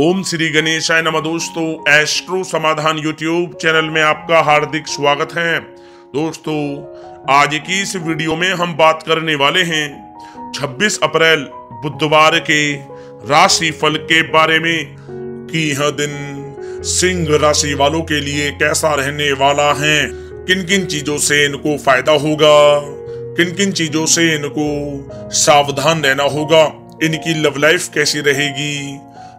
ओम श्री गणेशाय नमः दोस्तों एस्ट्रो समाधान यूट्यूब चैनल में आपका हार्दिक स्वागत है। दोस्तों, आज की इस वीडियो में हम बात करने वाले हैं 26 अप्रैल, बुधवार के राशि फल के बारे में। कि यह दिन सिंह राशि वालों के लिए कैसा रहने वाला है? किन किन चीज़ों से इनको फ़ायदा होगा? किन किन चीज़ों से इनको सावधान रहना होगा? इनकी लव लाइफ कैसी रहेगी?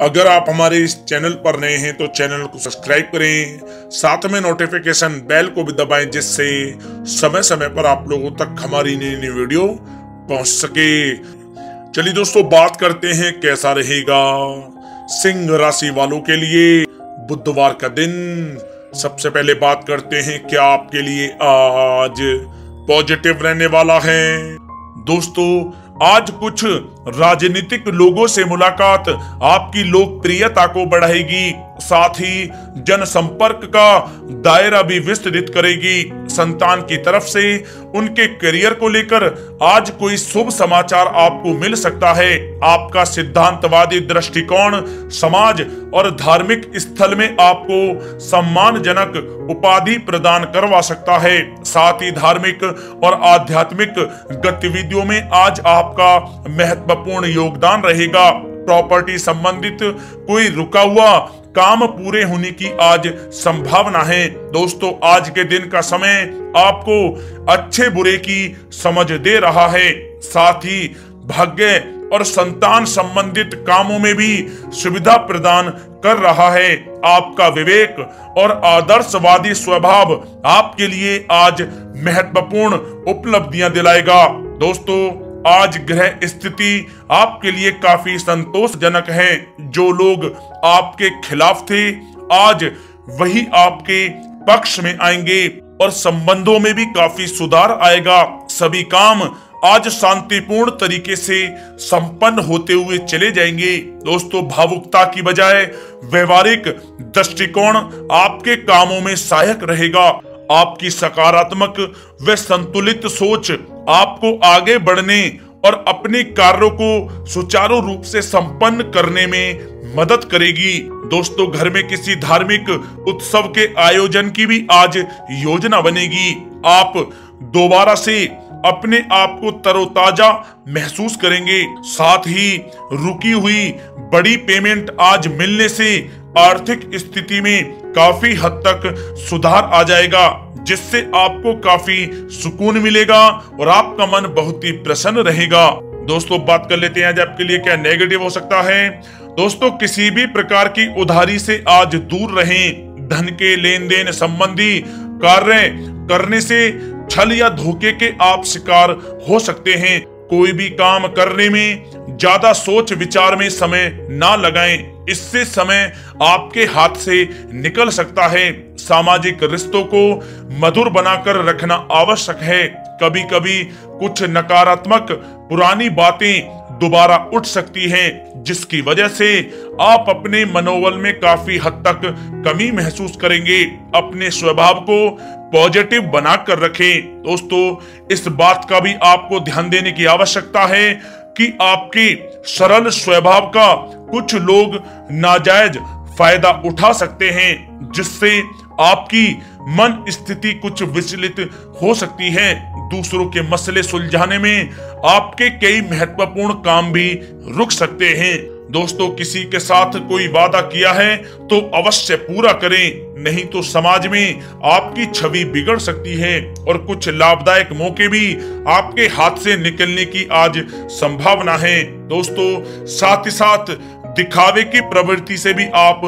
अगर आप हमारे इस चैनल पर नए हैं तो चैनल को सब्सक्राइब करें, साथ में नोटिफिकेशन बेल को भी दबाएँ, जिससे समय समय पर आप लोगों तक हमारी नई नई वीडियो पहुँच सके। चलिए दोस्तों, बात करते हैं, कैसा रहेगा सिंह राशि वालों के लिए बुधवार का दिन। सबसे पहले बात करते हैं, क्या आपके लिए आज पॉजिटिव रहने वाला है? दोस्तों आज कुछ राजनीतिक लोगों से मुलाकात आपकी लोकप्रियता को बढ़ाएगी। साथ ही जनसंपर्क का दायरा भी विस्तृत करेगी। संतान की तरफ़ से उनके करियर को लेकर आज कोई शुभ समाचार आपको मिल सकता है। आपका सिद्धांतवादी दृष्टिकोण समाज और धार्मिक स्थल में आपको सम्मानजनक उपाधि प्रदान करवा सकता है। साथ ही धार्मिक और आध्यात्मिक गतिविधियों में आज आपका महत्वपूर्ण योगदान रहेगा। प्रॉपर्टी संबंधित कोई रुका हुआ काम पूरे होने की आज संभावना है। दोस्तों, आज के दिन का समय आपको अच्छे बुरे की समझ दे रहा है। साथ ही भाग्य और संतान संबंधित कामों में भी सुविधा प्रदान कर रहा है। आपका विवेक और आदर्शवादी स्वभाव आपके लिए आज महत्वपूर्ण उपलब्धियाँ दिलाएगा। दोस्तों आज ग्रह स्थिति आपके लिए काफ़ी संतोषजनक है। जो लोग आपके खिलाफ थे, आज वही आपके पक्ष में आएँगे और संबंधों में भी काफ़ी सुधार आएगा। सभी काम आज शांतिपूर्ण तरीके से संपन्न होते हुए चले जाएँगे। दोस्तों, भावुकता की बजाय व्यवहारिक दृष्टिकोण आपके कामों में सहायक रहेगा। आपकी सकारात्मक व संतुलित सोच आपको आगे बढ़ने और अपने कार्यों को सुचारू रूप से संपन्न करने में मदद करेगी। दोस्तों, घर में किसी धार्मिक उत्सव के आयोजन की भी आज योजना बनेगी। आप दोबारा से अपने आप को तरोताजा महसूस करेंगे। साथ ही रुकी हुई बड़ी पेमेंट आज मिलने से आर्थिक स्थिति में काफ़ी हद तक सुधार आ जाएगा, जिससे आपको काफ़ी सुकून मिलेगा और आपका मन बहुत ही प्रसन्न रहेगा। दोस्तों बात कर लेते हैं आज आपके लिए क्या नेगेटिव हो सकता है। दोस्तों, किसी भी प्रकार की उधारी से आज दूर रहें। धन के लेन देन संबंधी कार्य करने से छल या धोखे के आप शिकार हो सकते हैं। कोई भी काम करने में ज़्यादा सोच विचार में समय ना लगाएँ। इससे समय आपके हाथ से निकल सकता है। सामाजिक रिश्तों को मधुर बनाकर रखना आवश्यक है। कभी कभी कुछ नकारात्मक पुरानी बातें दोबारा उठ सकती हैं, जिसकी वजह से आप अपने मनोबल में काफ़ी हद तक कमी महसूस करेंगे। अपने स्वभाव को पॉजिटिव बनाकर रखें। दोस्तों, इस बात का भी आपको ध्यान देने की आवश्यकता है। कि आपके सरल स्वभाव का कुछ लोग नाजायज फ़ायदा उठा सकते हैं, जिससे आपकी मन स्थिति कुछ विचलित हो सकती है। दूसरों के मसले सुलझाने में आपके कई महत्वपूर्ण काम भी रुक सकते हैं। दोस्तों, किसी के साथ कोई वादा किया है तो अवश्य पूरा करें, नहीं तो समाज में आपकी छवि बिगड़ सकती है और कुछ लाभदायक मौके भी आपके हाथ से निकलने की आज संभावना है। दोस्तों, साथ ही साथ दिखावे की प्रवृत्ति से भी आप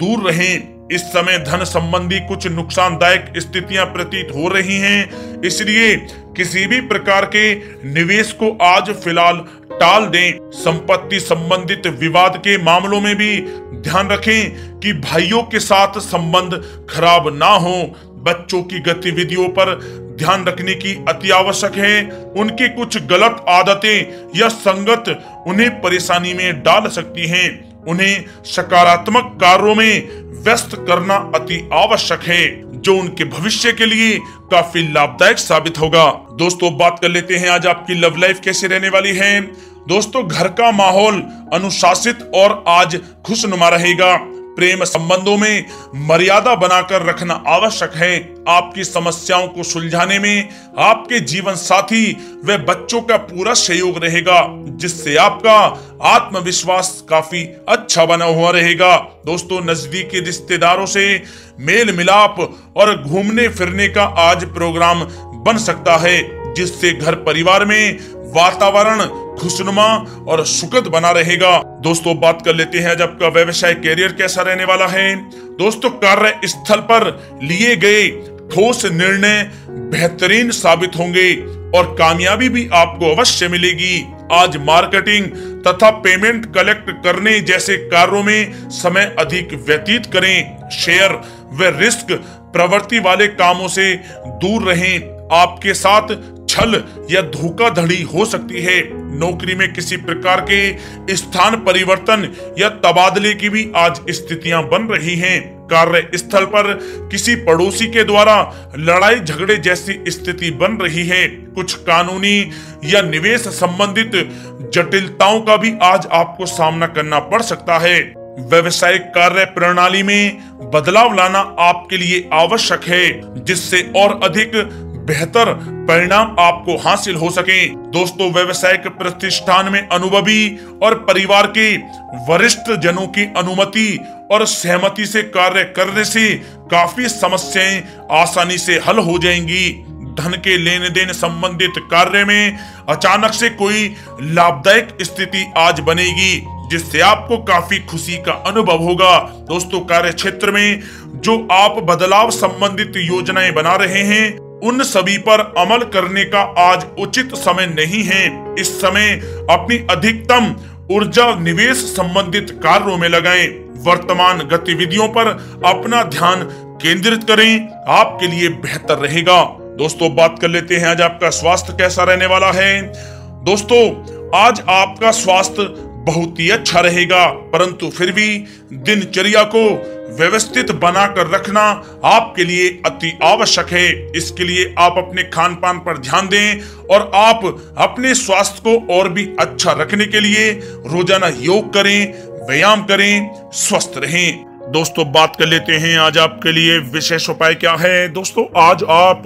दूर रहें। इस समय धन संबंधी कुछ नुकसानदायक स्थितियाँ प्रतीत हो रही हैं, इसलिए किसी भी प्रकार के निवेश को आज फ़िलहाल टाल दें। संपत्ति संबंधित विवाद के मामलों में भी ध्यान रखें कि भाइयों के साथ संबंध खराब ना हो। बच्चों की गतिविधियों पर ध्यान रखने की अति आवश्यक है। उनकी कुछ गलत आदतें या संगत उन्हें परेशानी में डाल सकती हैं। उन्हें सकारात्मक कार्यों में व्यस्त करना अति आवश्यक है, जो उनके भविष्य के लिए काफ़ी लाभदायक साबित होगा। दोस्तों, बात कर लेते हैं आज आपकी लव लाइफ कैसे रहने वाली है। दोस्तों, घर का माहौल अनुशासित और आज खुशनुमा रहेगा। प्रेम संबंधों में मर्यादा बनाकर रखना आवश्यक है। आपकी समस्याओं को सुलझाने में आपके जीवन साथी व बच्चों का पूरा सहयोग रहेगा, जिससे आपका आत्मविश्वास काफ़ी अच्छा बना हुआ रहेगा। दोस्तों, नजदीकी रिश्तेदारों से मेल मिलाप और घूमने फिरने का आज प्रोग्राम बन सकता है, जिससे घर परिवार में वातावरण खुशनुमा और सुखद बना रहेगा। दोस्तों, बात कर लेते हैं आज आपका व्यवसाय कैरियर कैसा रहने वाला है। दोस्तों, कार्य स्थल पर लिए गए ठोस निर्णय बेहतरीन साबित होंगे और कामयाबी भी आपको अवश्य मिलेगी। आज मार्केटिंग तथा पेमेंट कलेक्ट करने जैसे कार्यों में समय अधिक व्यतीत करें। शेयर व रिस्क प्रवृत्ति वाले कामों से दूर रहें। आपके साथ छल या धोखाधड़ी हो सकती है। नौकरी में किसी प्रकार के स्थान परिवर्तन या तबादले की भी आज स्थितियाँ बन रही हैं। कार्य स्थल पर किसी पड़ोसी के द्वारा लड़ाई झगड़े जैसी स्थिति बन रही है। कुछ कानूनी या निवेश संबंधित जटिलताओं का भी आज आपको सामना करना पड़ सकता है। व्यवसायिक कार्य प्रणाली में बदलाव लाना आपके लिए आवश्यक है, जिससे और अधिक बेहतर परिणाम आपको हासिल हो सके। दोस्तों, व्यवसायिक प्रतिष्ठान में अनुभवी और परिवार के वरिष्ठ जनों की अनुमति और सहमति से कार्य करने से काफ़ी समस्याएँ आसानी से हल हो जाएँगी। धन के लेन देन संबंधित कार्य में अचानक से कोई लाभदायक स्थिति आज बनेगी, जिससे आपको काफ़ी खुशी का अनुभव होगा। दोस्तों कार्य क्षेत्र में जो आप बदलाव संबंधित योजनाएँ बना रहे हैं उन सभी पर अमल करने का आज उचित समय नहीं है। इस समय अपनी अधिकतम ऊर्जा निवेश संबंधित कार्यों में लगाएँ। वर्तमान गतिविधियों पर अपना ध्यान केंद्रित करें। आपके लिए बेहतर रहेगा। दोस्तों, बात कर लेते हैं आज आपका स्वास्थ्य कैसा रहने वाला है। दोस्तों, आज आपका स्वास्थ्य बहुत ही अच्छा रहेगा। परंतु फिर भी दिनचर्या को व्यवस्थित बनाकर रखना आपके लिए अति आवश्यक है। इसके लिए आप अपने खान पान पर ध्यान दें और आप अपने स्वास्थ्य को और भी अच्छा रखने के लिए रोज़ाना योग करें, व्यायाम करें, स्वस्थ रहें। दोस्तों, बात कर लेते हैं आज आपके लिए विशेष उपाय क्या है? दोस्तों, आज आप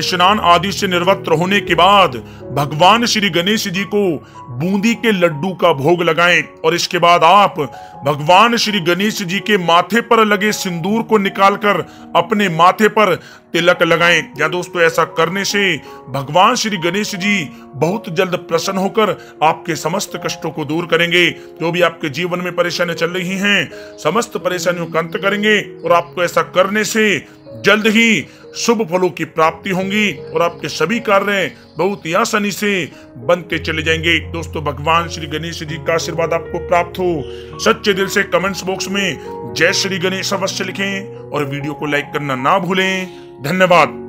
स्नान आदि से निर्वत्र होने के बाद भगवान श्री गणेश जी को बूंदी के लड्डू का भोग लगाएँ और इसके बाद आप भगवान श्री गणेश जी के माथे पर लगे सिंदूर को निकालकर अपने माथे पर तिलक लगाएँ। या दोस्तों, ऐसा करने से भगवान श्री गणेश जी बहुत जल्द प्रसन्न होकर आपके समस्त कष्टों को दूर करेंगे। जो भी आपके जीवन में परेशानियाँ चल रही हैं, समस्त परेशानियों का अंत करेंगे और आपको ऐसा करने से जल्द ही शुभ फलों की प्राप्ति होंगी और आपके सभी कार्य बहुत ही आसानी से बनते चले जाएँगे। दोस्तों, भगवान श्री गणेश जी का आशीर्वाद आपको प्राप्त हो। सच्चे दिल से कमेंट्स बॉक्स में जय श्री गणेश अवश्य लिखें और वीडियो को लाइक करना ना भूलें। धन्यवाद।